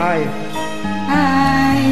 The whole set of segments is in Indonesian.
Hai. Hai.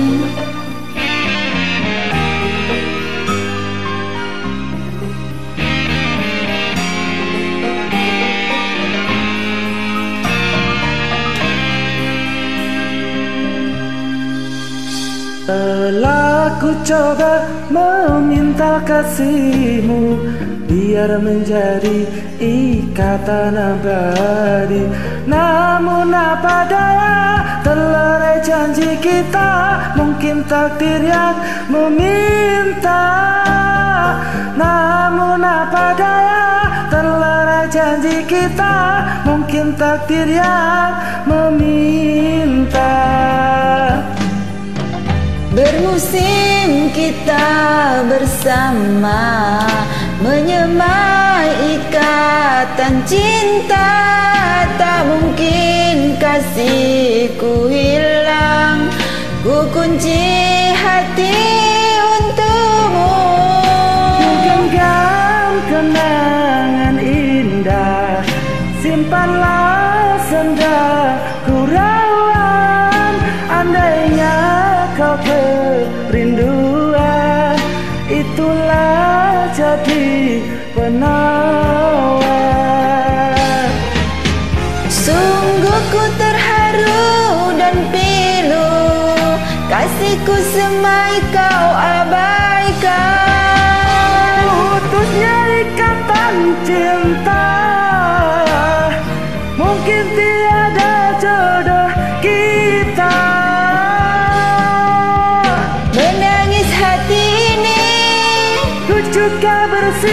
Telah ku coba meminta kasihmu Biar menjadi ikatan abadi. Namun apa daya terlerai janji kita? Mungkin takdir yang meminta. Namun apa daya terlerai janji kita? Mungkin takdir yang meminta. Bermusim kita bersama ikatan cinta Tak mungkin kasihku hilang. Ku kunci hati untukmu. Genggam kenangan indah Simpanlah senda kurawan Andainya kau kerinduan Itulah jadi penawar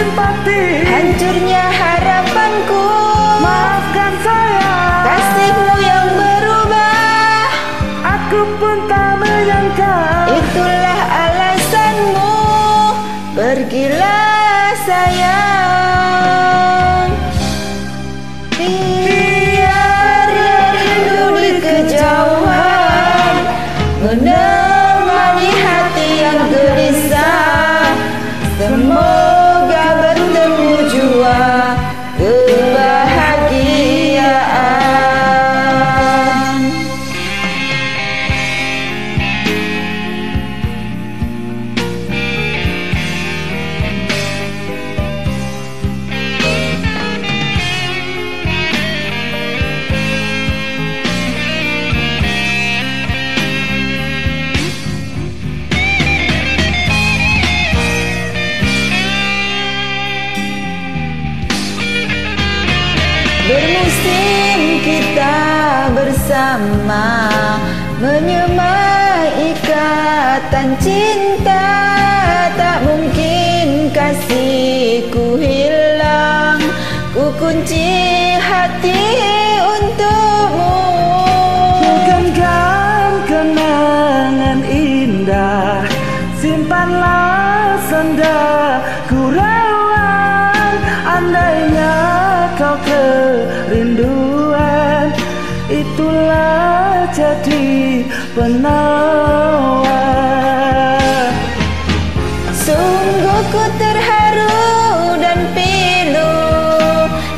bersimpati Hancurnya harapanku Bermusim kita bersama Menyemai ikatan cinta penawar Sungguh ku terharu dan pilu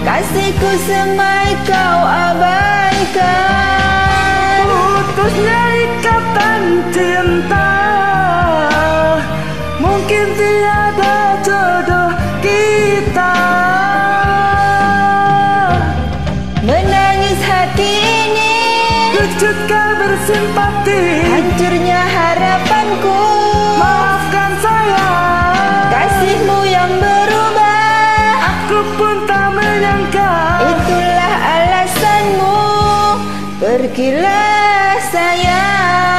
Kasihku semai kau abaikan. Putusnya ikatan cinta Mungkin tiada jodoh kita. Menangis hati ini juga bersimpati Hancurnya harapanku. Maafkan saya. Kasihmu yang berubah. Aku pun tak menyangka. Itulah alasanmu. Pergilah sayang.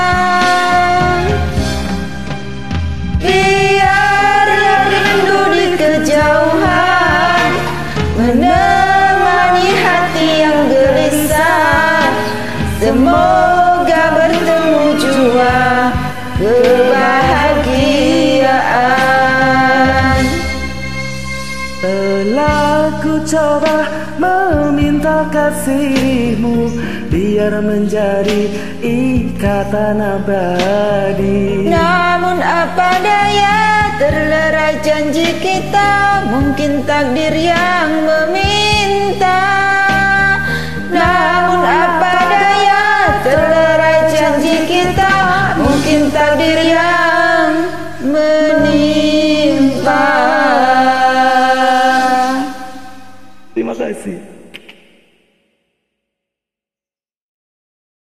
Biar rindu di kejauhan. Menemani hati yang gelisah. Semoga coba meminta kasihmu Biar menjadi ikatan abadi. Namun apa daya terlerai janji kita Mungkin takdir yang meminta. Namun apa daya terlerai takdir yang